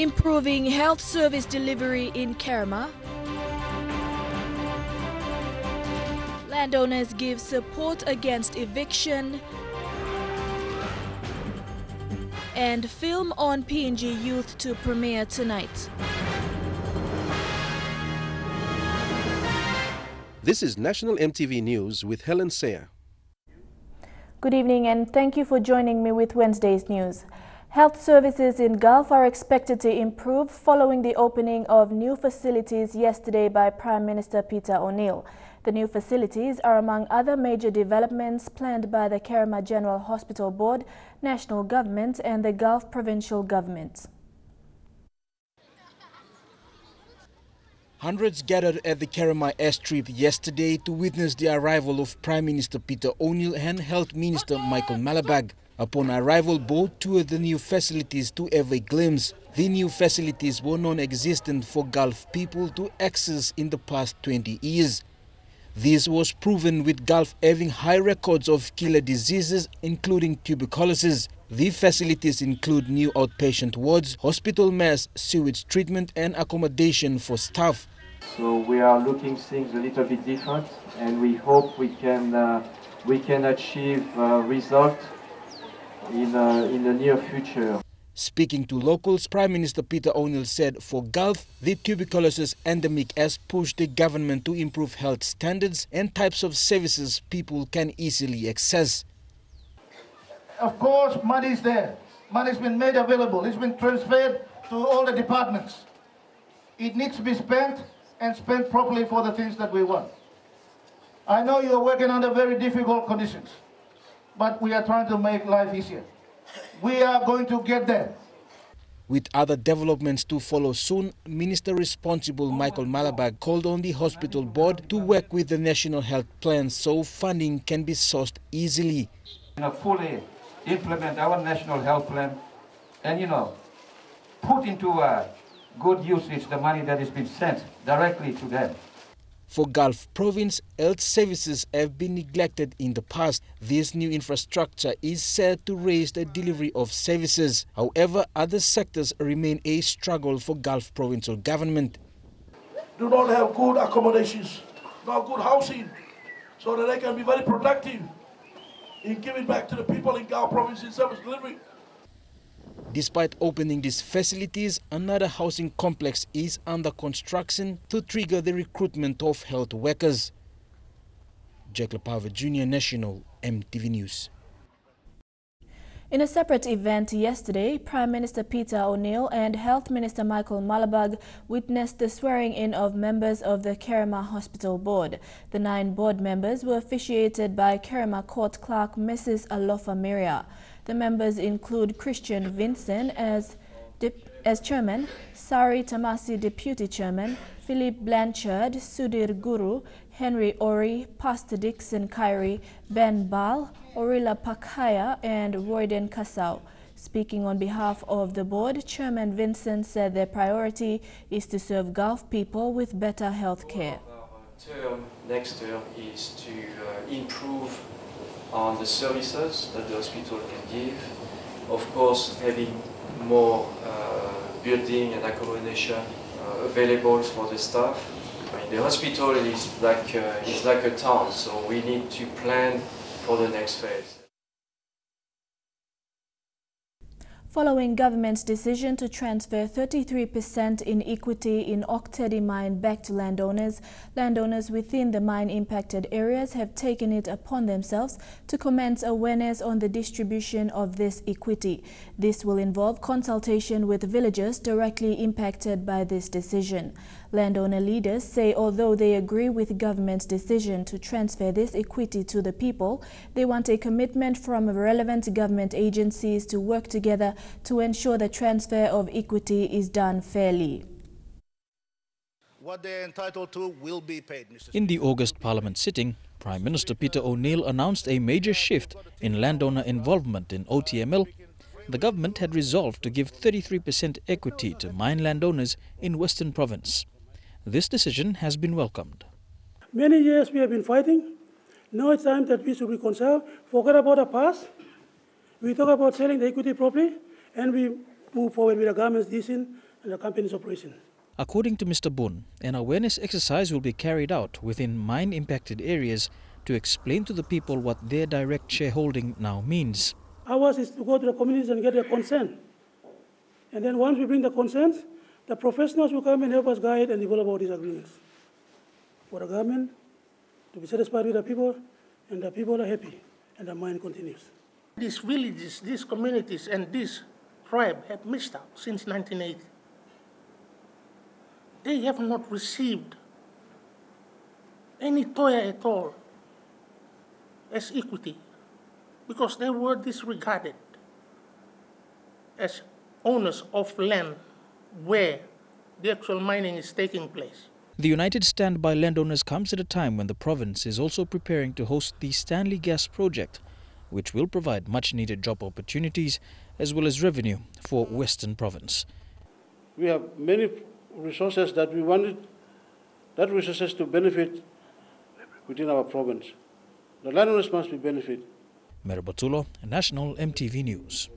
Improving health service delivery in Kerema. Landowners give support against eviction. And film on PNG youth to premiere tonight. This is National MTV News with Helen Sayer. Good evening and thank you for joining me with Wednesday's news. Health services in Gulf are expected to improve following the opening of new facilities yesterday by Prime Minister Peter O'Neill. The new facilities are among other major developments planned by the Kerema General Hospital Board, national government and the Gulf provincial government. Hundreds gathered at the Kerema airstrip yesterday to witness the arrival of Prime Minister Peter O'Neill and Health Minister Michael Malabag. Upon arrival, both toured the new facilities to have a glimpse. The new facilities were non-existent for Gulf people to access in the past 20 years. This was proven with Gulf having high records of killer diseases, including tuberculosis. The facilities include new outpatient wards, hospital mess, sewage treatment and accommodation for staff. So we are looking things a little bit different and we hope we can, uh, we can achieve uh, results in, uh, in the near future. Speaking to locals, Prime Minister Peter O'Neill said for Gulf, the tuberculosis endemic has pushed the government to improve health standards and types of services people can easily access. Of course, money is there. Money's been made available. It's been transferred to all the departments. It needs to be spent and spent properly for the things that we want. I know you're working under very difficult conditions but we are trying to make life easier. We are going to get there. With other developments to follow soon, Minister responsible Michael Malabag called on the hospital board to work with the national health plan so funding can be sourced easily. You know, fully implement our national health plan and, you know, put into uh, good usage the money that has been sent directly to them. For Gulf Province, health services have been neglected in the past. This new infrastructure is said to raise the delivery of services. However, other sectors remain a struggle for Gulf Provincial government. Do not have good accommodations, not good housing, so that they can be very productive in giving back to the people in Gulf Province in service delivery. Despite opening these facilities, another housing complex is under construction to trigger the recruitment of health workers. Jack Lepava Jr. National EMTV News. In a separate event yesterday, Prime Minister Peter O'Neill and Health Minister Michael Malabag witnessed the swearing-in of members of the Kerema Hospital Board. The nine board members were officiated by Kerema Court Clerk Mrs. Alofa Miria. The members include Christian Vincent as, as chairman, Sari Tamasi deputy chairman, Philip Blanchard, Sudhir Guru, Henry Ori, Pastor Dixon Kyrie, Ben Bal, Orilla Pakaya, and Royden Kasau. Speaking on behalf of the board, Chairman Vincent said their priority is to serve Gulf people with better health care. Term, next term is to uh, improve on the services that the hospital can give. Of course, having more uh, building and accommodation uh, available for the staff. I mean, the hospital is like, uh, is like a town, so we need to plan for the next phase. Following government's decision to transfer 33% in equity in Ok Tedi mine back to landowners, landowners within the mine-impacted areas have taken it upon themselves to commence awareness on the distribution of this equity. This will involve consultation with villagers directly impacted by this decision. Landowner leaders say although they agree with government's decision to transfer this equity to the people, they want a commitment from relevant government agencies to work together to ensure the transfer of equity is done fairly. What they're entitled to will be paid, Mr. In the August Parliament sitting, Prime Minister Peter O'Neill announced a major shift in landowner involvement in OTML the government had resolved to give 33% equity to mine landowners in Western Province. This decision has been welcomed. Many years we have been fighting. Now it's time that we should reconcile, forget about the past. We talk about selling the equity properly, and we move forward with the government's decision and the company's operation. According to Mr. Boon, an awareness exercise will be carried out within mine impacted areas to explain to the people what their direct shareholding now means. Ours is to go to the communities and get their consent. And then once we bring the consent, the professionals will come and help us guide and develop all these agreements. For the government to be satisfied with the people, and the people are happy, and the mine continues. These villages, these communities, and this tribe have missed out since 1980 they have not received any toea at all as equity because they were disregarded as owners of land where the actual mining is taking place. The United Standby Landowners comes at a time when the province is also preparing to host the Stanley Gas Project, which will provide much needed job opportunities as well as revenue for Western Province. We have many resources that we wanted that resources to benefit within our province. The landowners must be benefited. Merabatulo, National MTV News.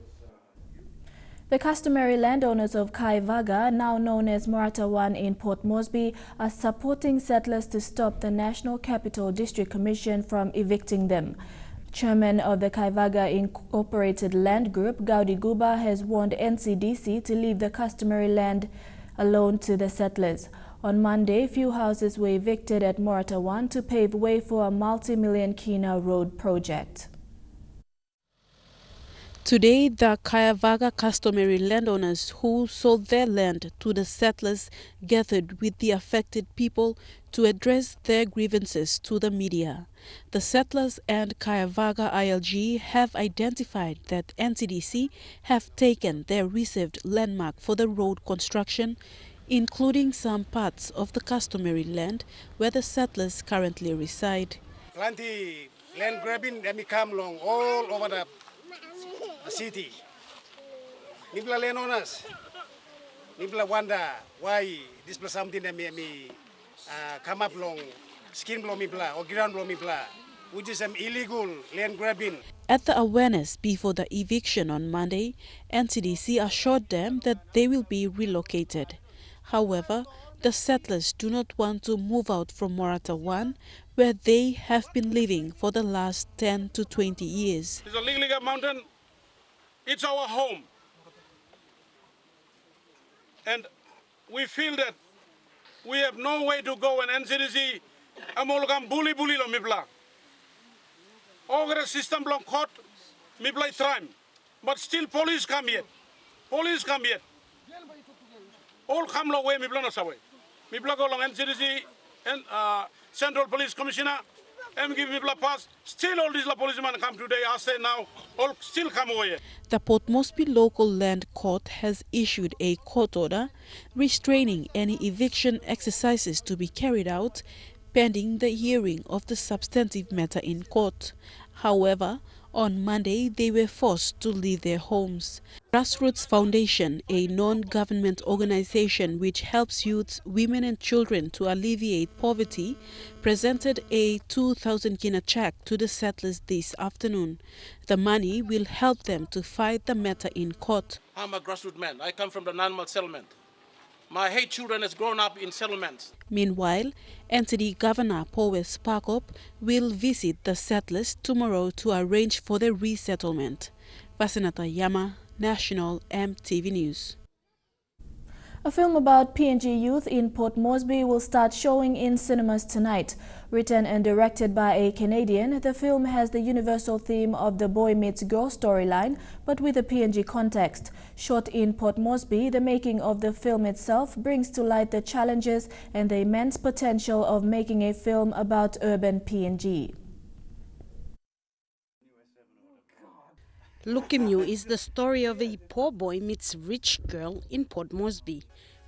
The customary landowners of Kaivaga, now known as Morata 1 in Port Moresby, are supporting settlers to stop the National Capital District Commission from evicting them. Chairman of the Kaivaga Incorporated Land Group, Gaudi Guba, has warned NCDC to leave the customary land alone to the settlers. On Monday, few houses were evicted at Morata 1 to pave way for a multi-million Kina road project. Today, the Kayavaga customary landowners who sold their land to the settlers gathered with the affected people to address their grievances to the media. The settlers and Kayavaga ILG have identified that NCDC have taken their received landmark for the road construction, including some parts of the customary land where the settlers currently reside. Plenty land grabbing, let me come along all over the the city. Nibla lenonas. Nibla wonder why this was something that me, me uh, come up long skin blow me blah or ground blow me blah which is some illegal land grabbing. At the awareness before the eviction on Monday, NCDC assured them that they will be relocated. However, the settlers do not want to move out from Morata 1, where they have been living for the last 10 to 20 years. It's a Ligliga mountain it's our home. And we feel that we have no way to go and NCDC amolgam bully bully lo mibla. Ogre system block court mibla time. But still police come yet. Police come yet. All come lo way mibla na sawe. Mibla go long NCDC and uh, Central Police Commissioner and give me la pass. Still all these policemen come today, I say now, all still come away. The Port Moresby Local Land Court has issued a court order restraining any eviction exercises to be carried out pending the hearing of the substantive matter in court. However, on Monday, they were forced to leave their homes. Grassroots Foundation, a non-government organization which helps youths, women and children to alleviate poverty, presented a 2,000 kina check to the settlers this afternoon. The money will help them to fight the matter in court. I'm a grassroots man. I come from the Nanmal settlement. My eight children has grown up in settlements. Meanwhile, NCD Governor Powes Parkop will visit the settlers tomorrow to arrange for the resettlement. Vasinata Yama, National MTV News. A film about PNG youth in Port Moresby will start showing in cinemas tonight. Written and directed by a Canadian, the film has the universal theme of the boy meets girl storyline, but with a PNG context. Shot in Port Moresby, the making of the film itself brings to light the challenges and the immense potential of making a film about urban PNG. You is the story of a poor boy meets rich girl in Port Moresby.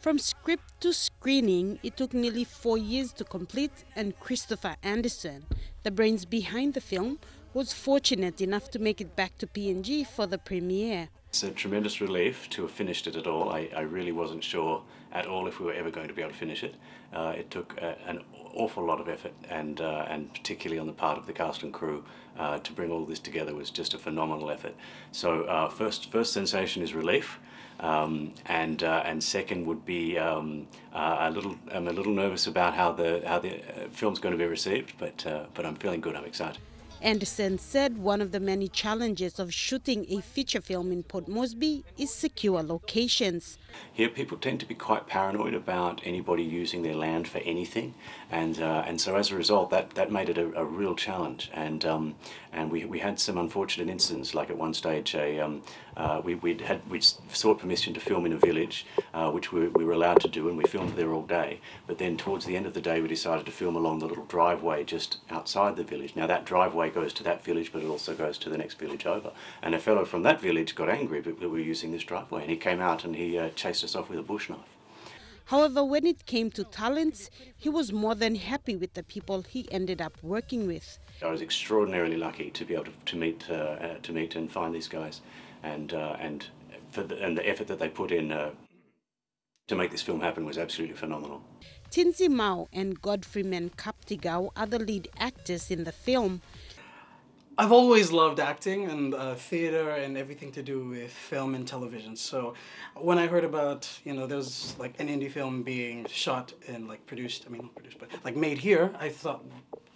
From script to screening, it took nearly four years to complete, and Christopher Anderson, the brains behind the film, was fortunate enough to make it back to PNG for the premiere. It's a tremendous relief to have finished it at all. I, I really wasn't sure at all if we were ever going to be able to finish it. Uh, it took uh, an awful lot of effort, and uh, and particularly on the part of the cast and crew, uh, to bring all this together was just a phenomenal effort. So uh, first first sensation is relief. Um, and uh, and second would be um, uh, a little. I'm a little nervous about how the how the uh, film's going to be received, but uh, but I'm feeling good. I'm excited. Anderson said one of the many challenges of shooting a feature film in Port Moresby is secure locations. Here, people tend to be quite paranoid about anybody using their land for anything, and uh, and so as a result, that, that made it a, a real challenge. And um, and we, we had some unfortunate incidents, like at one stage, a um, uh, we we had we sought permission to film in a village, uh, which we, we were allowed to do, and we filmed there all day. But then towards the end of the day, we decided to film along the little driveway just outside the village. Now that driveway goes to that village, but it also goes to the next village over. And a fellow from that village got angry that we were using this driveway, and he came out and he uh, chased us off with a bush knife. However, when it came to talents, he was more than happy with the people he ended up working with. I was extraordinarily lucky to be able to, to meet uh, uh, to meet and find these guys, and uh, and the, and the effort that they put in uh, to make this film happen was absolutely phenomenal. Tinzi Mao and Godfreyman Kaptigau are the lead actors in the film. I've always loved acting and uh, theater and everything to do with film and television. So when I heard about, you know, there's like an indie film being shot and like produced, I mean, not produced, but like made here, I thought,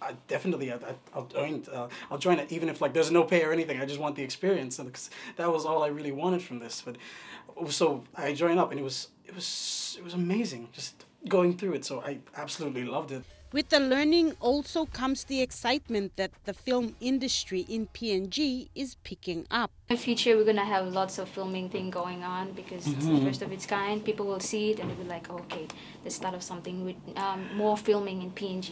I definitely, I, will join, uh, I'll join it, even if like there's no pay or anything. I just want the experience, and because that was all I really wanted from this. But so I joined up, and it was, it was, it was amazing, just going through it. So I absolutely loved it. With the learning also comes the excitement that the film industry in PNG is picking up. In the future, we're going to have lots of filming thing going on because mm-hmm. it's the mm-hmm. first of its kind. People will see it and they'll be like, oh, okay, the start of something with um, more filming in PNG.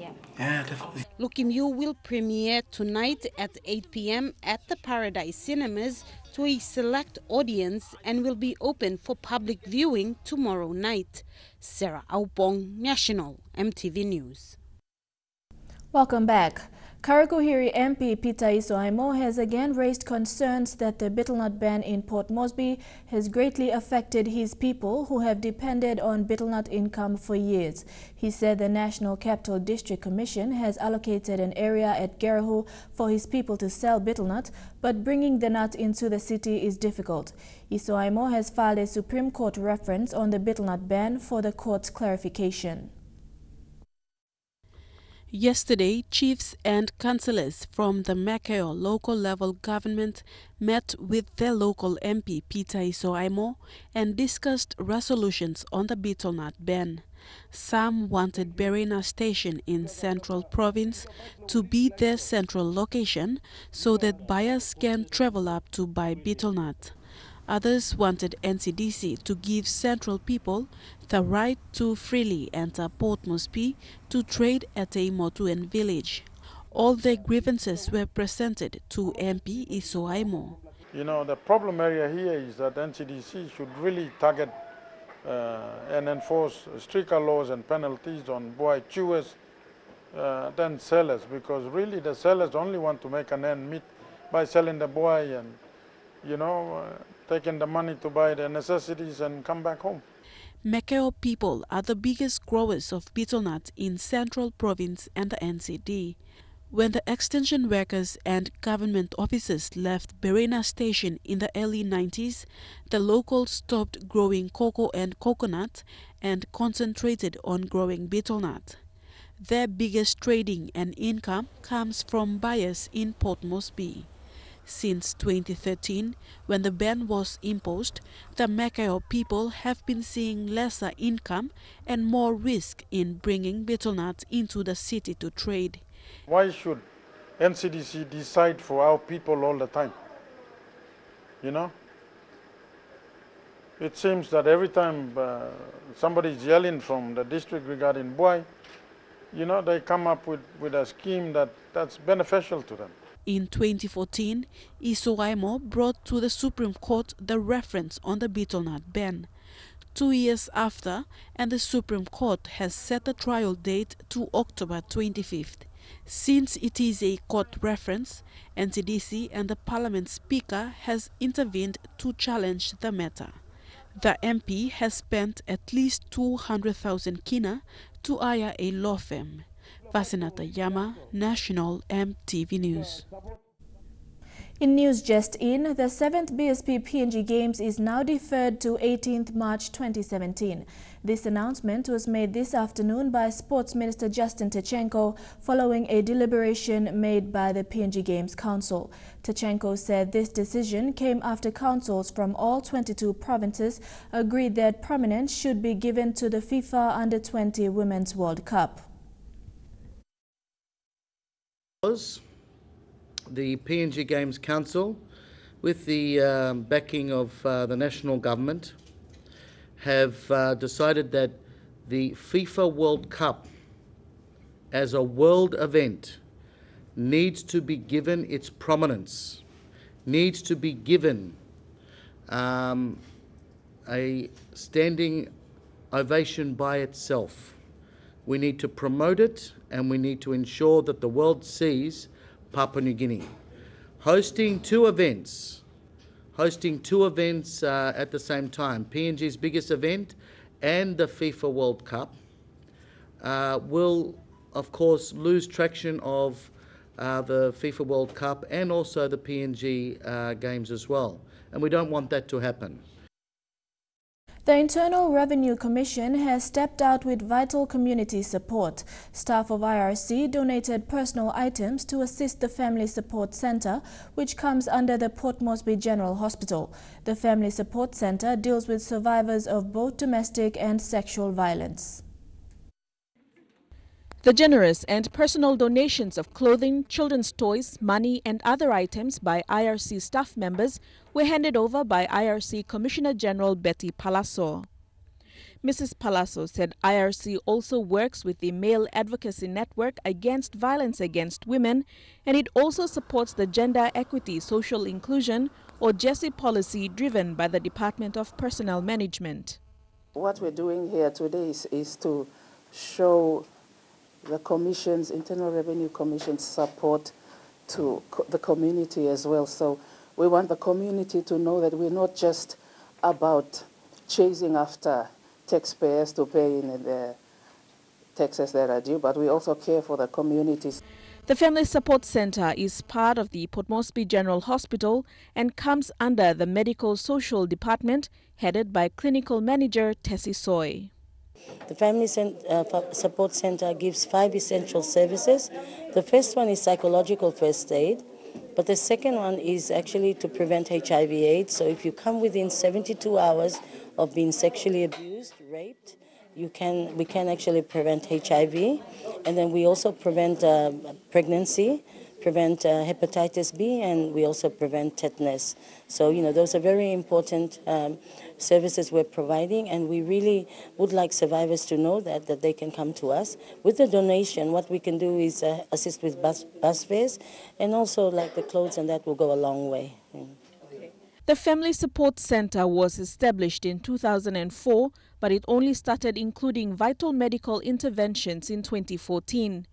Yeah. Yeah, definitely. You will premiere tonight at 8 p.m. at the Paradise Cinemas to a select audience and will be open for public viewing tomorrow night. Sarah Aupong, National MTV News. Welcome back. Kairuku-Hiri MP Peter Isoaimo has again raised concerns that the betelnut ban in Port Moresby has greatly affected his people who have depended on betelnut income for years. He said the National Capital District Commission has allocated an area at Gerehu for his people to sell betelnut, but bringing the nut into the city is difficult. Isoaimo has filed a Supreme Court reference on the betelnut ban for the court's clarification. Yesterday, chiefs and councillors from the Mekeo local level government met with their local MP Peter Isoaimo and discussed resolutions on the betelnut ban. Some wanted Bereina Station in Central Province to be their central location so that buyers can travel up to buy betelnut. Others wanted NCDC to give central people the right to freely enter Port Moresby to trade at a Motuan village. All their grievances were presented to MP Isoaimo. You know, the problem area here is that NCDC should really target uh, and enforce stricter laws and penalties on buai chewers uh, than sellers because really the sellers only want to make an end meet by selling the buai and, you know, uh, taking the money to buy their necessities and come back home. Mekeo people are the biggest growers of betel in Central Province and the NCD. When the extension workers and government officers left Bereina Station in the early 90s, the locals stopped growing cocoa and coconut and concentrated on growing betel nut. Their biggest trading and income comes from buyers in Port Moresby. Since 2013, when the ban was imposed, the Mekeo people have been seeing lesser income and more risk in bringing betelnut into the city to trade. Why should NCDC decide for our people all the time? You know? It seems that every time uh, somebody is yelling from the district regarding buai, you know, they come up with, with a scheme that, that's beneficial to them. In 2014, Isoaimo brought to the Supreme Court the reference on the betelnut ban. Two years after, and the Supreme Court has set the trial date to October 25th. Since it is a court reference, NCDC and the Parliament Speaker has intervened to challenge the matter. The MP has spent at least 200,000 kina to hire a law firm. Vasinata Yama, National MTV News. In news just in, the 7th BSP PNG Games is now deferred to 18th March 2017. This announcement was made this afternoon by Sports Minister Justin Tkatchenko following a deliberation made by the PNG Games Council. Tkatchenko said this decision came after councils from all 22 provinces agreed that prominence should be given to the FIFA Under-20 Women's World Cup. The PNG Games Council, with the um, backing of uh, the national government, have uh, decided that the FIFA World Cup, as a world event, needs to be given its prominence, needs to be given um, a standing ovation by itself. We need to promote it and we need to ensure that the world sees Papua New Guinea. Hosting two events, hosting two events uh, at the same time, PNG's biggest event and the FIFA World Cup, uh, will of course lose traction of uh, the FIFA World Cup and also the PNG uh, games as well. And we don't want that to happen. The Internal Revenue Commission has stepped out with vital community support. Staff of IRC donated personal items to assist the Family Support Center, which comes under the Port Moresby General Hospital. The Family Support Center deals with survivors of both domestic and sexual violence. The generous and personal donations of clothing, children's toys, money and other items by IRC staff members were handed over by IRC Commissioner General Betty Palaso. Mrs. Palaso said IRC also works with the Male Advocacy Network Against Violence Against Women and it also supports the Gender Equity Social Inclusion or GESI policy driven by the Department of Personnel Management. What we're doing here today is, is to show the Commission's, Internal Revenue Commission's support to co the community as well. So we want the community to know that we're not just about chasing after taxpayers to pay in the taxes that are due, but we also care for the communities. The Family Support Center is part of the Port Moresby General Hospital and comes under the Medical Social Department headed by Clinical Manager Tessie Soy. The Family uh, Support Center gives five essential services. The first one is psychological first aid, but the second one is actually to prevent HIV AIDS. So if you come within 72 hours of being sexually abused, raped, you can, we can actually prevent HIV. And then we also prevent uh, pregnancy prevent uh, hepatitis B, and we also prevent tetanus. So, you know, those are very important um, services we're providing, and we really would like survivors to know that, that they can come to us. With the donation, what we can do is uh, assist with bus, bus fares, and also like the clothes, and that will go a long way. Mm. The Family Support Center was established in 2004, but it only started including vital medical interventions in 2014.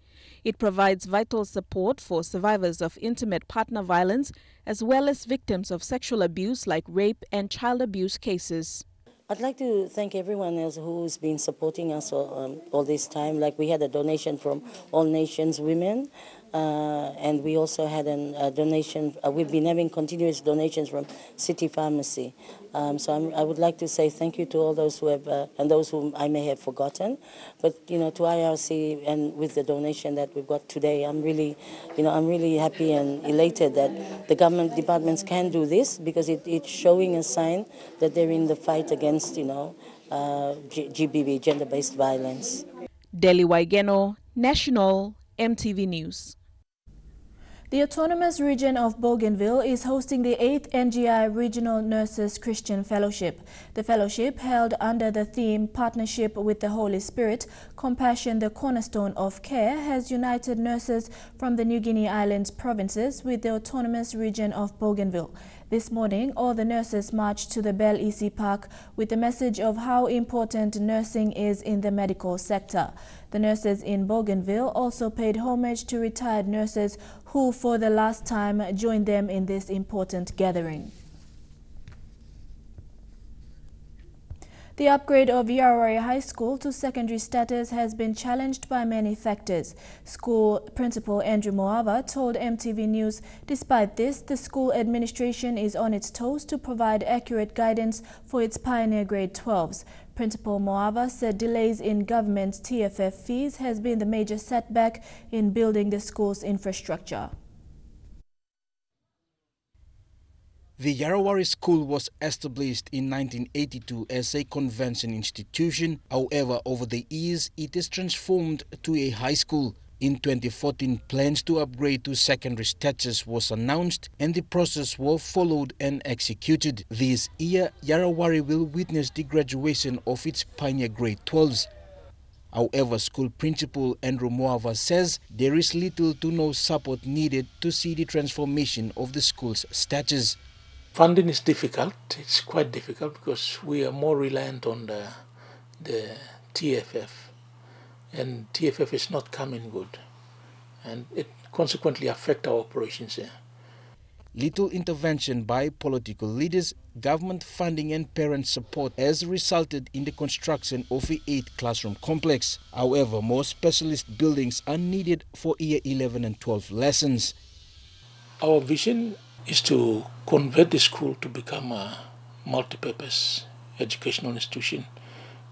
It provides vital support for survivors of intimate partner violence as well as victims of sexual abuse like rape and child abuse cases. I'd like to thank everyone else who's been supporting us all, um, all this time. Like we had a donation from All Nations Women, uh, and we also had an, a donation, uh, we've been having continuous donations from City Pharmacy. Um, so I'm, i would like to say thank you to all those who have, uh, and those whom I may have forgotten. But, you know, to IRC and with the donation that we've got today, I'm really, you know, I'm really happy and elated that the government departments can do this because it, it's showing a sign that they're in the fight against, you know, uh, GBV, gender-based violence. Delhi Waigeno, National MTV News. The Autonomous Region of Bougainville is hosting the 8th NGI Regional Nurses Christian Fellowship. The fellowship, held under the theme Partnership with the Holy Spirit, Compassion the Cornerstone of Care, has united nurses from the New Guinea Islands provinces with the Autonomous Region of Bougainville. This morning, all the nurses marched to the Bel Isi Park with the message of how important nursing is in the medical sector. The nurses in Bougainville also paid homage to retired nurses who for the last time joined them in this important gathering. The upgrade of Yarawari High School to secondary status has been challenged by many factors. School principal Andrew Moava told MTV News, despite this, the school administration is on its toes to provide accurate guidance for its pioneer grade 12s. Principal Moava said delays in government TFF fees has been the major setback in building the school's infrastructure. The Yarawari School was established in 1982 as a convention institution. However, over the years, it is transformed to a high school. In 2014, plans to upgrade to secondary status was announced and the process was followed and executed. This year, Yarawari will witness the graduation of its pioneer grade 12s. However, school principal Andrew Moava says there is little to no support needed to see the transformation of the school's status. Funding is difficult. It's quite difficult because we are more reliant on the, the TFF and TFF is not coming good, and it consequently affect our operations here. Little intervention by political leaders, government funding and parent support has resulted in the construction of a eight classroom complex. However, more specialist buildings are needed for year 11 and 12 lessons. Our vision is to convert the school to become a multi-purpose educational institution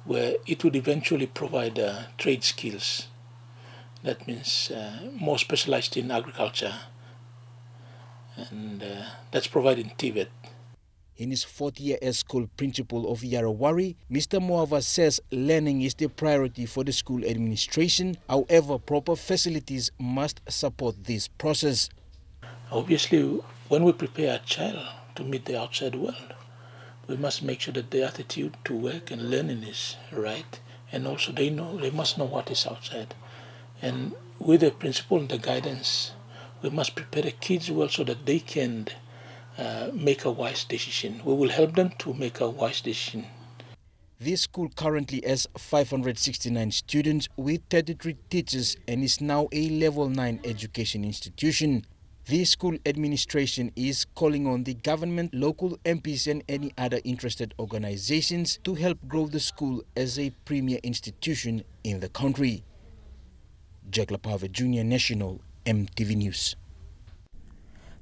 where it would eventually provide uh, trade skills. That means uh, more specialized in agriculture, and uh, that's provided in TVET. In his fourth year as school principal of Yarawari, Mr. Moava says learning is the priority for the school administration. However, proper facilities must support this process. Obviously, when we prepare a child to meet the outside world, we must make sure that the attitude to work and learning is right and also they know they must know what is outside. And with the principle and the guidance we must prepare the kids well so that they can uh, make a wise decision. We will help them to make a wise decision. This school currently has 569 students with 33 teachers and is now a level 9 education institution the school administration is calling on the government, local MPs and any other interested organizations to help grow the school as a premier institution in the country. Jack Lapave Jr. National, MTV News.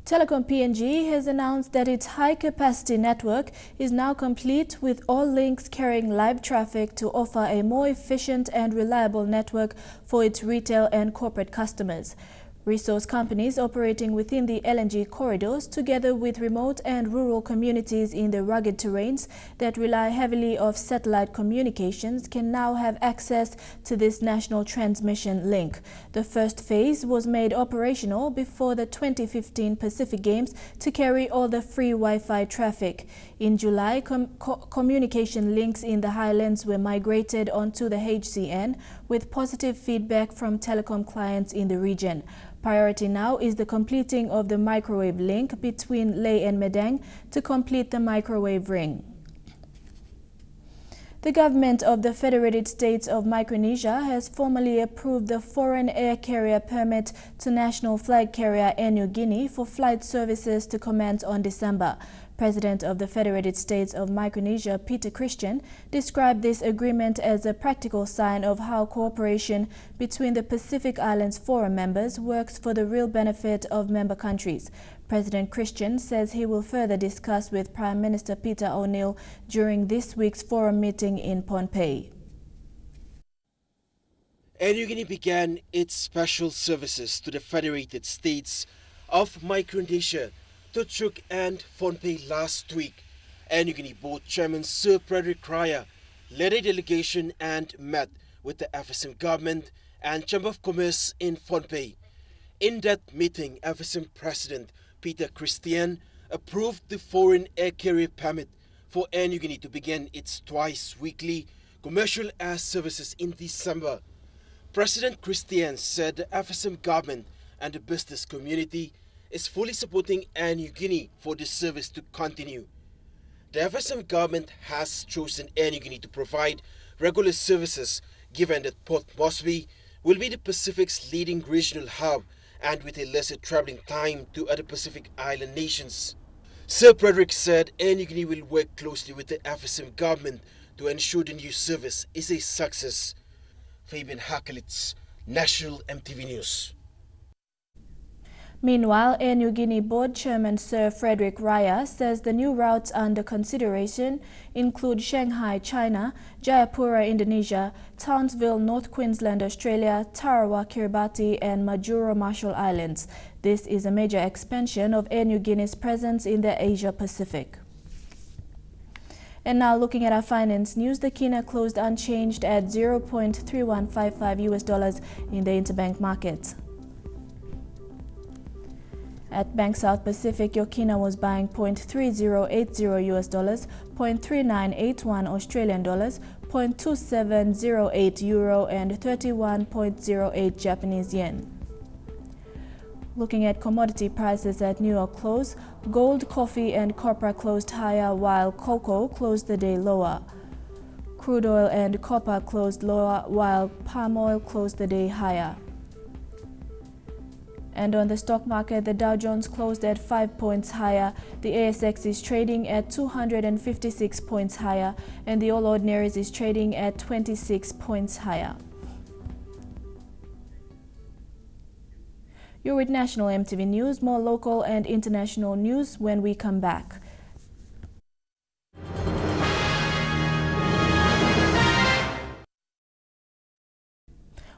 Telecom PNG has announced that its high-capacity network is now complete with all links carrying live traffic to offer a more efficient and reliable network for its retail and corporate customers. Resource companies operating within the LNG corridors together with remote and rural communities in the rugged terrains that rely heavily of satellite communications can now have access to this national transmission link. The first phase was made operational before the 2015 Pacific Games to carry all the free Wi-Fi traffic. In July, com co communication links in the highlands were migrated onto the HCN with positive feedback from telecom clients in the region. Priority now is the completing of the microwave link between Lae and Madang to complete the microwave ring. The government of the Federated States of Micronesia has formally approved the foreign air carrier permit to national flag carrier Air Niugini for flight services to commence on December. President of the Federated States of Micronesia, Peter Christian, described this agreement as a practical sign of how cooperation between the Pacific Islands Forum members works for the real benefit of member countries. President Christian says he will further discuss with Prime Minister Peter O'Neill during this week's forum meeting in Pohnpei. Air Niugini began its special services to the Federated States of Micronesia to Chuuk and Pohnpei last week. Air Niugini Board Chairman Sir Frederick Reiher led a delegation and met with the FSM government and Chamber of Commerce in Pohnpei. In that meeting, FSM President Peter Christian approved the foreign air carrier permit for Air Niugini to begin its twice weekly commercial air services in December. President Christian said the FSM government and the business community is fully supporting Air Niugini for this service to continue. The FSM government has chosen Air Niugini to provide regular services given that Port Moresby will be the Pacific's leading regional hub and with a lesser traveling time to other Pacific island nations. Sir Frederick said Air Niugini will work closely with the FSM government to ensure the new service is a success. Fabian Hakelitz, National MTV News. Meanwhile, Air Niugini Board Chairman Sir Frederick Reiher says the new routes under consideration include Shanghai, China, Jayapura, Indonesia, Townsville, North Queensland, Australia, Tarawa, Kiribati, and Majuro, Marshall Islands. This is a major expansion of Air Niugini's presence in the Asia-Pacific. And now looking at our finance news, the kina closed unchanged at 0.3155 US dollars in the interbank market. At Bank South Pacific, your kina was buying 0.3080 US dollars, 0.3981 Australian dollars, 0.2708 euro and 31.08 Japanese yen. Looking at commodity prices at New York close, gold, coffee and copper closed higher while cocoa closed the day lower. Crude oil and copper closed lower while palm oil closed the day higher. And on the stock market, the Dow Jones closed at 5 points higher, the ASX is trading at 256 points higher, and the All Ordinaries is trading at 26 points higher. You're with National MTV News, more local and international news when we come back.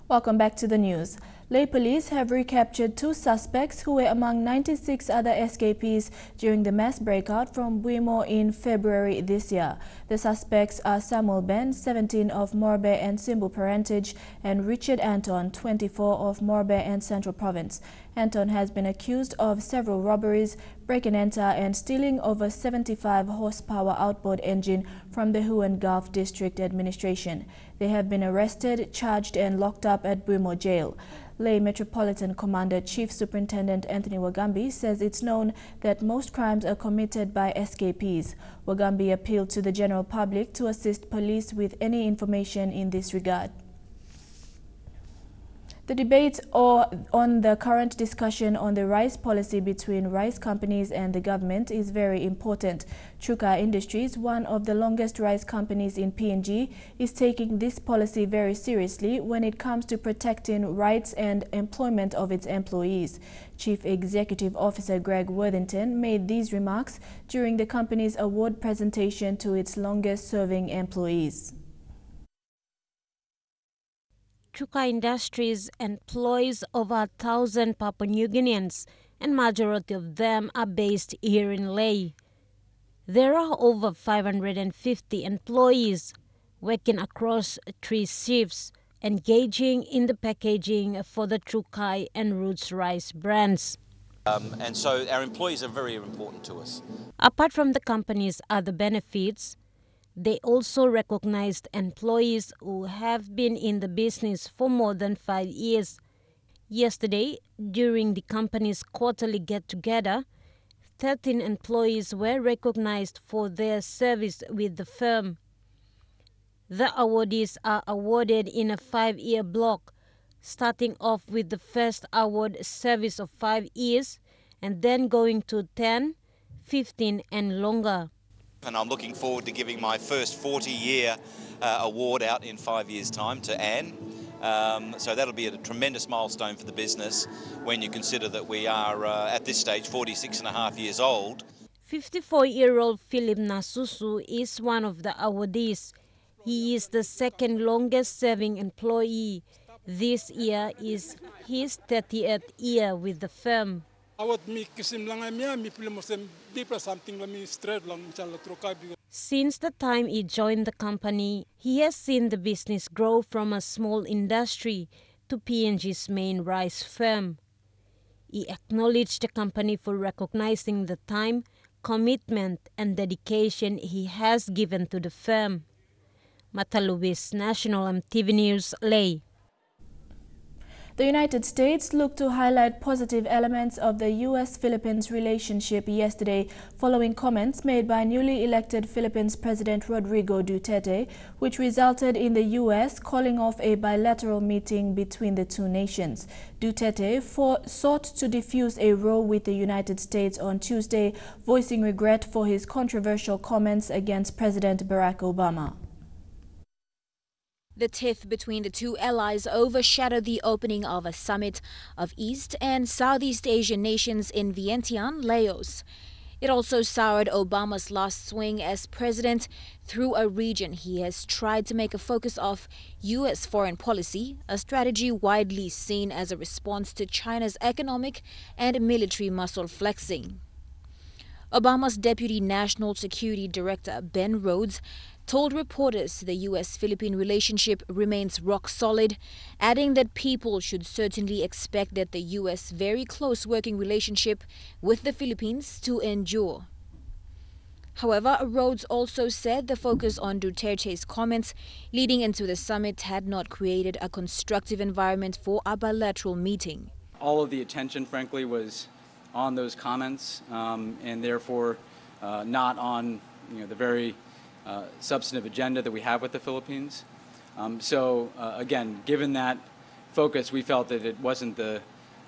Welcome back to the news. Lae police have recaptured two suspects who were among 96 other escapees during the mass breakout from Buimo in February this year. The suspects are Samuel Ben, 17 of Morobe and Simbu parentage, and Richard Anton, 24 of Morobe and Central Province. Anton has been accused of several robberies, break and enter, and stealing over 75 horsepower outboard engine from the Huon Gulf District Administration. They have been arrested, charged, and locked up at Buimo Jail. Lae Metropolitan Commander Chief Superintendent Anthony Wagambi says it's known that most crimes are committed by escapees. Wagambi appealed to the general public to assist police with any information in this regard. The debate on the current discussion on the rice policy between rice companies and the government is very important. Trukai Industries, one of the longest rice companies in PNG, is taking this policy very seriously when it comes to protecting rights and employment of its employees. Chief Executive Officer Greg Worthington made these remarks during the company's award presentation to its longest-serving employees. Trukai Industries employs over a thousand Papua New Guineans, and majority of them are based here in Lae. There are over 550 employees working across three shifts, engaging in the packaging for the Trukai and Roots Rice brands. Um, and so our employees are very important to us. Apart from the company's other benefits, they also recognized employees who have been in the business for more than five years. Yesterday, during the company's quarterly get together, 13 employees were recognized for their service with the firm. The awardees are awarded in a five year block, starting off with the first award service of five years and then going to 10, 15, and longer and I'm looking forward to giving my first 40 year uh, award out in five years' time to Anne. Um, so that'll be a tremendous milestone for the business when you consider that we are uh, at this stage 46 and a half years old. 54 year old Philip Nasusu is one of the awardees. He is the second longest serving employee. This year is his 30th year with the firm. Since the time he joined the company, he has seen the business grow from a small industry to PNG's main rice firm. He acknowledged the company for recognizing the time, commitment, and dedication he has given to the firm. Mataluis National EMTV News, Lae. The United States looked to highlight positive elements of the U.S.-Philippines relationship yesterday following comments made by newly elected Philippines President Rodrigo Duterte, which resulted in the U.S. calling off a bilateral meeting between the two nations. Duterte sought to defuse a row with the United States on Tuesday, voicing regret for his controversial comments against President Barack Obama. The tiff between the two allies overshadowed the opening of a summit of East and Southeast Asian nations in Vientiane, Laos. It also soured Obama's last swing as president through a region he has tried to make a focus of U.S. foreign policy, a strategy widely seen as a response to China's economic and military muscle flexing. Obama's Deputy National Security Director, Ben Rhodes, told reporters the U.S. Philippine relationship remains rock solid, adding that people should certainly expect that the U.S. very close working relationship with the Philippines to endure. However, Rhodes also said the focus on Duterte's comments leading into the summit had not created a constructive environment for a bilateral meeting. All of the attention, frankly, was on those comments, um, and therefore uh, not on you know the very substantive agenda that we have with the Philippines. Um, so uh, again, given that focus, we felt that it wasn't the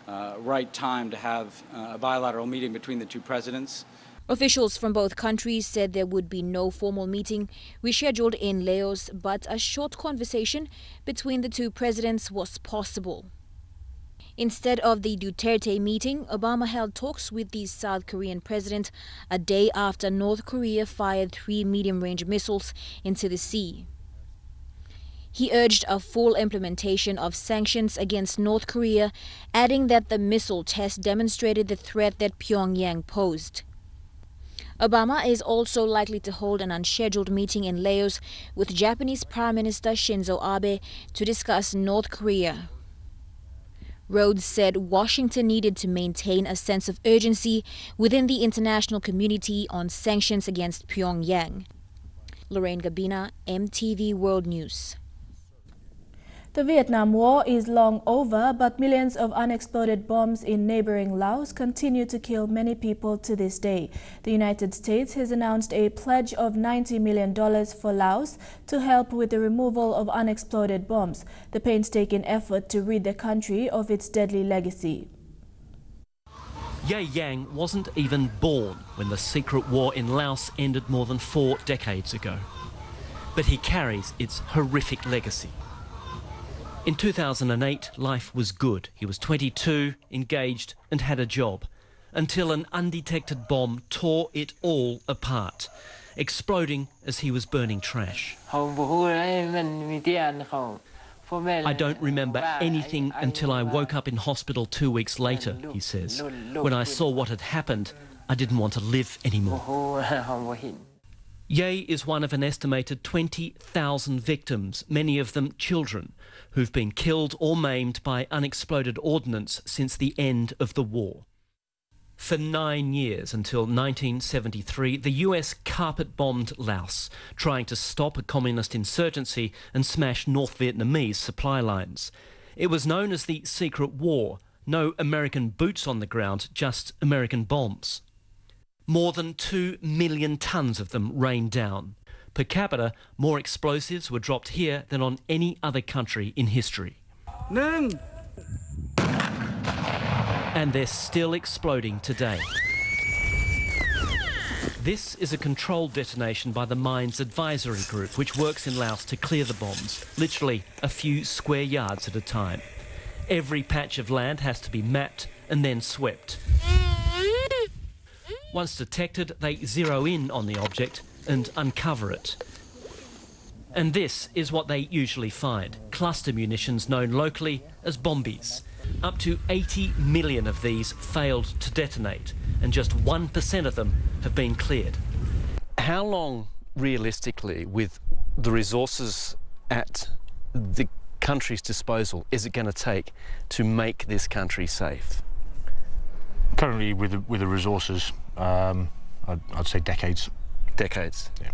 uh, right time to have uh, a bilateral meeting between the two presidents. Officials from both countries said there would be no formal meeting rescheduled in Laos, but a short conversation between the two presidents was possible. Instead of the Duterte meeting, Obama held talks with the South Korean president a day after North Korea fired three medium range missiles into the sea. He urged a full implementation of sanctions against North Korea, adding that the missile test demonstrated the threat that Pyongyang posed. Obama is also likely to hold an unscheduled meeting in Laos with Japanese Prime Minister Shinzo Abe to discuss North Korea. Rhodes said Washington needed to maintain a sense of urgency within the international community on sanctions against Pyongyang. Lorraine Gabina, EMTV World News. The Vietnam War is long over, but millions of unexploded bombs in neighboring Laos continue to kill many people to this day. The United States has announced a pledge of $90 million for Laos to help with the removal of unexploded bombs, the painstaking effort to rid the country of its deadly legacy. Ye Yang wasn't even born when the secret war in Laos ended more than four decades ago. But he carries its horrific legacy. In 2008, life was good. He was 22, engaged, and had a job. Until an undetected bomb tore it all apart, exploding as he was burning trash. I don't remember anything until I woke up in hospital two weeks later, he says. When I saw what had happened, I didn't want to live anymore. Ye is one of an estimated 20,000 victims, many of them children, who've been killed or maimed by unexploded ordnance since the end of the war. For nine years, until 1973, the US carpet bombed Laos, trying to stop a communist insurgency and smash North Vietnamese supply lines. It was known as the Secret War. No American boots on the ground, just American bombs. More than 2 million tonnes of them rained down. Per capita, more explosives were dropped here than on any other country in history. And they're still exploding today. This is a controlled detonation by the Mines Advisory Group, which works in Laos to clear the bombs, literally a few square yards at a time. Every patch of land has to be mapped and then swept. Once detected, they zero in on the object and uncover it. And this is what they usually find cluster munitions known locally as bombies. Up to 80 million of these failed to detonate, and just 1% of them have been cleared. How long, realistically, with the resources at the country's disposal, is it going to take to make this country safe? Currently, with the, with the resources, um, I'd, I'd say decades. Decades. Yeah.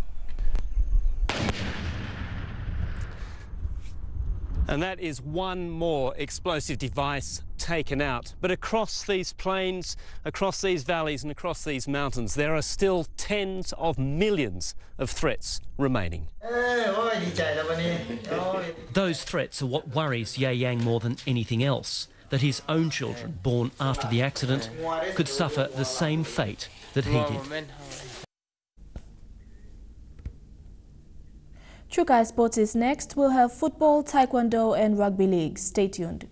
And that is one more explosive device taken out. But across these plains, across these valleys, and across these mountains, there are still tens of millions of threats remaining. Those threats are what worries Ye Yang more than anything else that his own children, born after the accident, could suffer the same fate that he did. Trukai Sports is next. We'll have football, taekwondo and rugby league. Stay tuned.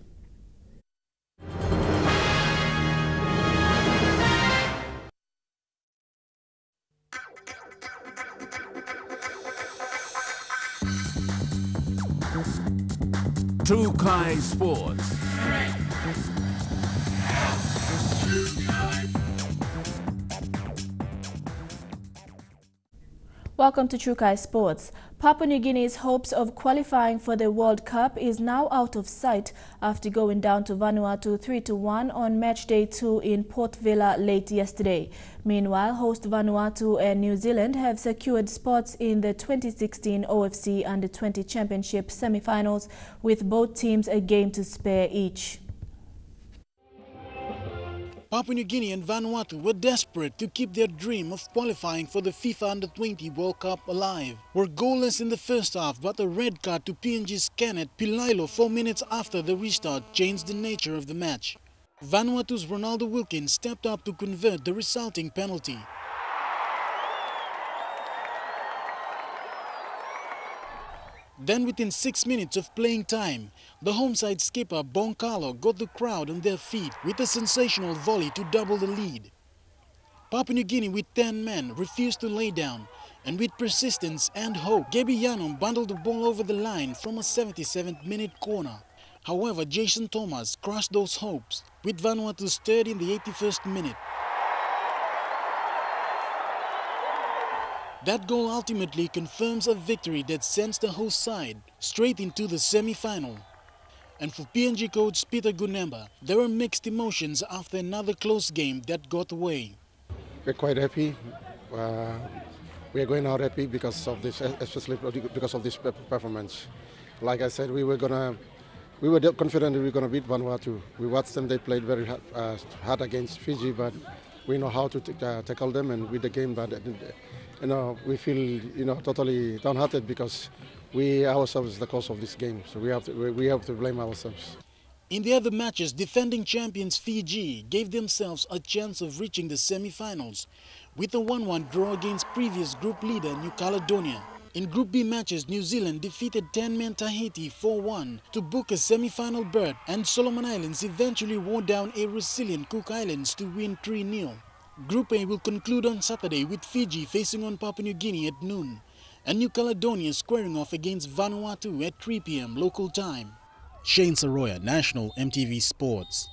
Trukai Sports. Welcome to Trukai Sports. Papua New Guinea's hopes of qualifying for the World Cup is now out of sight after going down to Vanuatu 3-1 on match day 2 in Port Vila late yesterday. Meanwhile, host Vanuatu and New Zealand have secured spots in the 2016 OFC Under-20 Championship semi-finals with both teams a game to spare each. Papua New Guinea and Vanuatu were desperate to keep their dream of qualifying for the FIFA Under-20 World Cup alive. Were goalless in the first half, but a red card to PNG's Kenneth Pilailo four minutes after the restart changed the nature of the match. Vanuatu's Ronaldo Wilkins stepped up to convert the resulting penalty. Then within six minutes of playing time, the home side skipper Bonkalo got the crowd on their feet with a sensational volley to double the lead. Papua New Guinea with 10 men refused to lay down and with persistence and hope, Gebi Yanom bundled the ball over the line from a 77th minute corner. However, Jason Thomas crushed those hopes with Vanuatu's third in the 81st minute. That goal ultimately confirms a victory that sends the host side straight into the semi-final. And for PNG coach Peter Gunemba, there were mixed emotions after another close game that got away. We're quite happy. Uh, we are going out happy because of this, especially because of this performance. Like I said, we were gonna, we were confident that we were gonna beat Vanuatu. We watched them; they played very hard, uh, hard against Fiji, but we know how to uh, tackle them and win the game. But you know, we feel you know totally downhearted because we ourselves the cause of this game. So we have to we have to blame ourselves. In the other matches, defending champions Fiji gave themselves a chance of reaching the semi-finals with a 1-1 draw against previous group leader New Caledonia. In Group B matches, New Zealand defeated 10-man Tahiti 4-1 to book a semi-final berth and Solomon Islands eventually wore down a resilient Cook Islands to win 3-0. Group A will conclude on Saturday with Fiji facing on Papua New Guinea at noon and New Caledonia squaring off against Vanuatu at 3 p.m. local time. Shane Saroya, National EMTV Sports.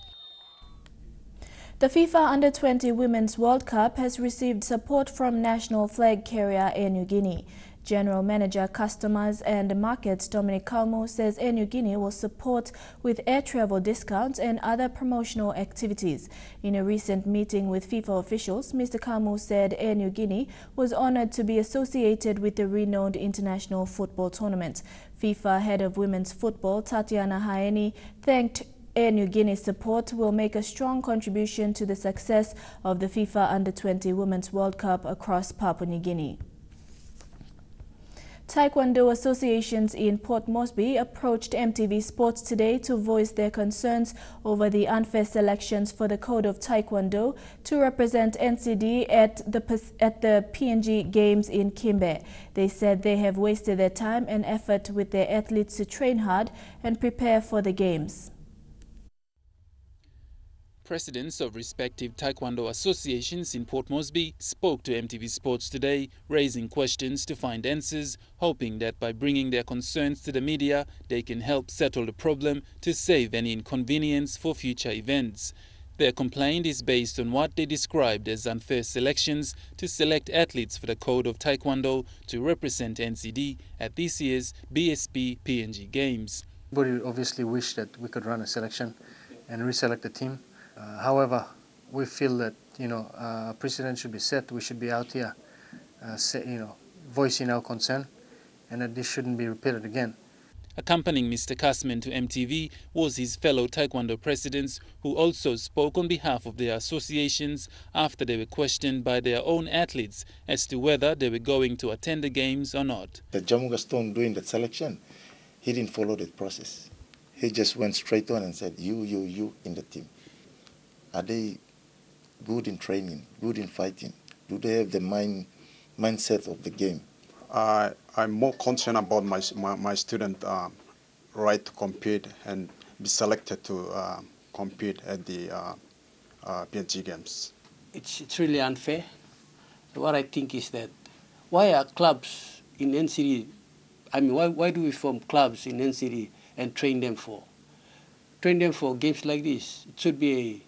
The FIFA Under-20 Women's World Cup has received support from national flag carrier Air Niugini. General Manager Customers and Markets Dominic Calmo says Air Niugini will support with air travel discounts and other promotional activities. In a recent meeting with FIFA officials, Mr. Calmo said Air Niugini was honored to be associated with the renowned international football tournament. FIFA head of women's football Tatjana Haenni thanked Air Niugini's support will make a strong contribution to the success of the FIFA Under-20 Women's World Cup across Papua New Guinea. Taekwondo associations in Port Moresby approached EMTV Sports today to voice their concerns over the unfair selections for the Code of Taekwondo to represent NCD at the, at the PNG Games in Kimbe. They said they have wasted their time and effort with their athletes to train hard and prepare for the Games. Presidents of respective Taekwondo associations in Port Moresby spoke to EMTV Sports today, raising questions to find answers, hoping that by bringing their concerns to the media, they can help settle the problem to save any inconvenience for future events. Their complaint is based on what they described as unfair selections to select athletes for the Code of Taekwondo to represent NCD at this year's BSP PNG Games. Everybody obviously wished that we could run a selection and reselect the team however, we feel that you know uh, a precedent should be set. We should be out here, uh, say, you know, voicing our concern, and that this shouldn't be repeated again. Accompanying Mr. Kasman to EMTV was his fellow Taekwondo presidents who also spoke on behalf of their associations after they were questioned by their own athletes as to whether they were going to attend the games or not. The Jamu Gaston doing the selection, he didn't follow the process. He just went straight on and said, you, you, you in the team. Are they good in training, good in fighting? Do they have the mind mindset of the game? uh, I'm more concerned about my, my, my student uh, right to compete and be selected to uh, compete at the uh, uh, PNG Games. It's, it's really unfair. What I think is that why are clubs in NCD, I mean, why, why do we form clubs in NCD and train them for? Train them for games like this. It should be a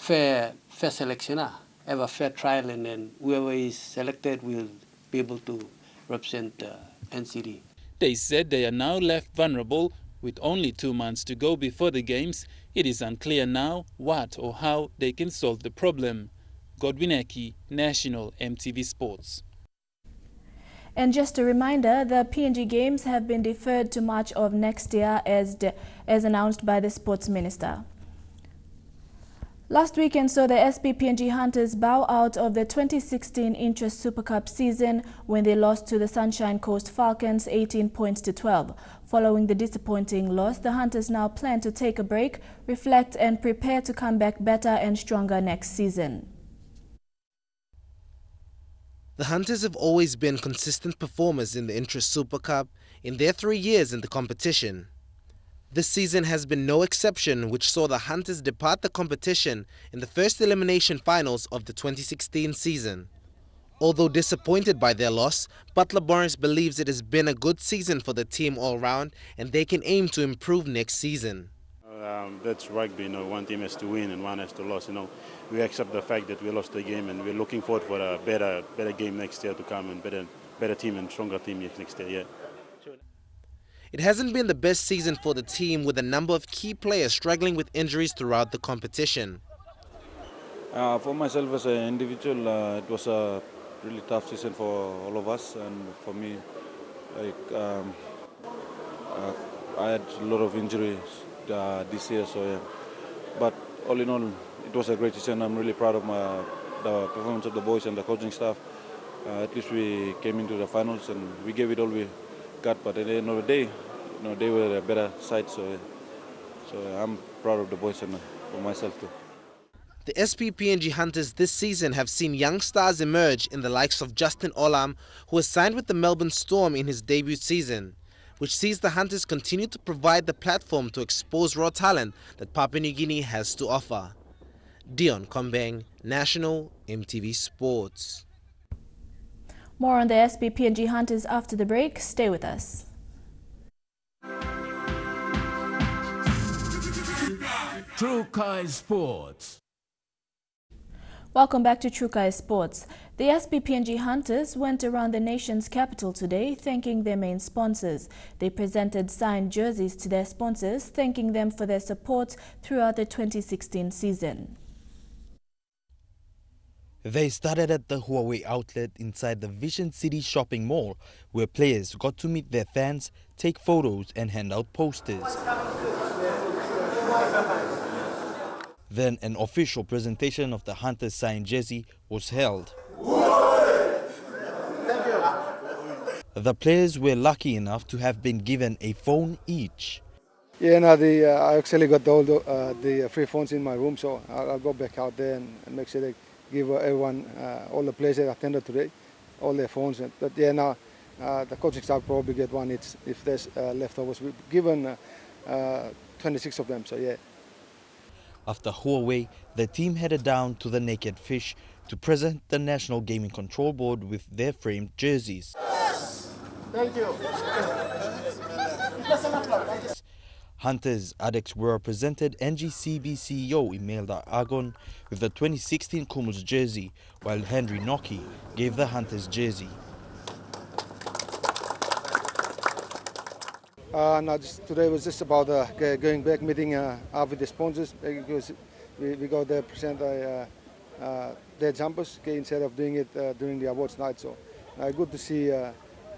fair, fair selection, uh, have a fair trial, and then whoever is selected will be able to represent uh, NCD. They said they are now left vulnerable with only two months to go before the games. It is unclear now what or how they can solve the problem. Godwin Eki, National EMTV Sports. And just a reminder, the PNG Games have been deferred to March of next year as, as announced by the Sports Minister. Last weekend saw the SP PNG Hunters bow out of the 2016 Intrust Super Cup season when they lost to the Sunshine Coast Falcons 18 points to 12. Following the disappointing loss, the Hunters now plan to take a break, reflect and prepare to come back better and stronger next season. The Hunters have always been consistent performers in the Intrust Super Cup in their three years in the competition. This season has been no exception, which saw the Hunters depart the competition in the first elimination finals of the 2016 season. Although disappointed by their loss, Butler Boris believes it has been a good season for the team all round and they can aim to improve next season. Um, that's rugby, you know, one team has to win and one has to lose, you know. We accept the fact that we lost the game and we're looking forward for a better better game next year to come and better better team and stronger team next year, yeah. It hasn't been the best season for the team with a number of key players struggling with injuries throughout the competition. Uh, for myself as an individual, uh, it was a really tough season for all of us and for me, like, um, uh, I had a lot of injuries uh, this year, so yeah. But all in all, it was a great season. I'm really proud of my the performance of the boys and the coaching staff. Uh, at least we came into the finals and we gave it all we but at the end of the day, you know, they were a better side, so so I'm proud of the boys and for myself too. The SP PNG Hunters this season have seen young stars emerge in the likes of Justin Olam, who has signed with the Melbourne Storm in his debut season, which sees the Hunters continue to provide the platform to expose raw talent that Papua New Guinea has to offer. Dion Kombeng, National EMTV Sports. More on the SP PNG Hunters after the break. Stay with us. Trukai Sports. Welcome back to Trukai Sports. The SP PNG Hunters went around the nation's capital today thanking their main sponsors. They presented signed jerseys to their sponsors, thanking them for their support throughout the 2016 season. They started at the Huawei outlet inside the Vision City shopping mall, where players got to meet their fans, take photos and hand out posters. Then an official presentation of the Hunters signed jersey was held. The players were lucky enough to have been given a phone each. Yeah, no, the, uh, I actually got all the, uh, the free phones in my room, so I'll, I'll go back out there and, and make sure they give everyone, uh, all the players that attended today, all their phones. But yeah, now uh, the coaching staff probably get one each if there's uh, leftovers. We've given 26 of them, so yeah. After Huawei, the team headed down to the Naked Fish to present the National Gaming Control Board with their framed jerseys. Thank you. Hunters addicts were presented NGCB CEO Imelda Agon with the 2016 Kumuls jersey, while Henry Noki gave the Hunters jersey. Uh, no, just, today was just about uh, going back, meeting uh, with the sponsors because we, we got there present uh, uh, their jumpers okay, instead of doing it uh, during the awards night. So uh, good to see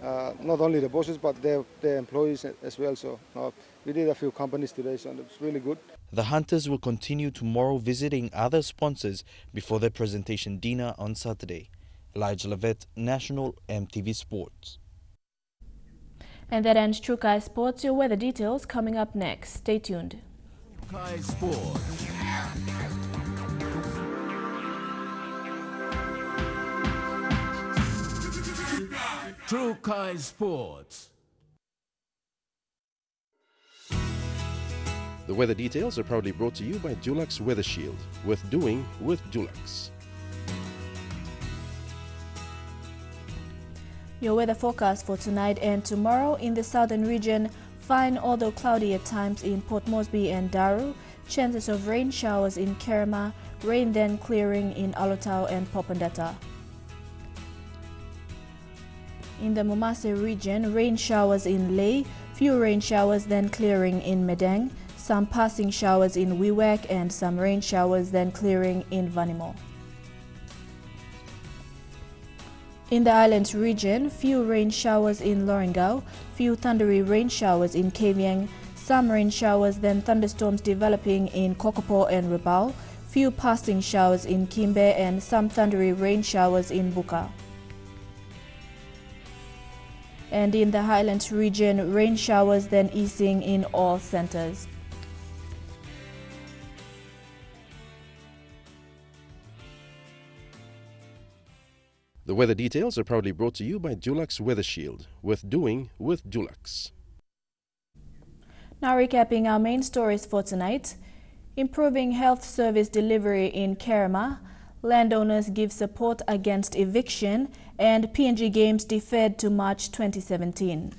uh, not only the bosses but their, their employees as well. So uh, we did a few companies today, so it's really good. The Hunters will continue tomorrow visiting other sponsors before their presentation dinner on Saturday. Elijah Levet, National EMTV Sports. And that ends Trukai Sports. Your weather details coming up next. Stay tuned. Trukai Sports. Trukai Sports. The weather details are proudly brought to you by Dulux Weather Shield. Worth doing with Dulux. Your weather forecast for tonight and tomorrow in the southern region, fine although cloudy at times in Port Moresby and Daru, chances of rain showers in Kerema, rain then clearing in Alotau and Popondetta. In the Momase region, rain showers in Lae, few rain showers then clearing in Madang, some passing showers in Wewak and some rain showers then clearing in Vanimo. In the islands region, few rain showers in Lorengau, few thundery rain showers in Kavieng, some rain showers then thunderstorms developing in Kokopo and Rabaul, few passing showers in Kimbe and some thundery rain showers in Buka. And in the highlands region, rain showers then easing in all centers. The weather details are proudly brought to you by Dulux Weather Shield. Worth doing with Dulux. Now recapping our main stories for tonight. Improving health service delivery in Kerema, landowners give support against eviction, and PNG Games deferred to March 2017.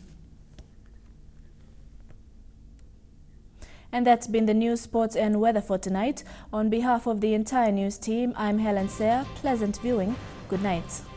And that's been the news, sports and weather for tonight. On behalf of the entire news team, I'm Helen Sayre. Pleasant viewing. Good night.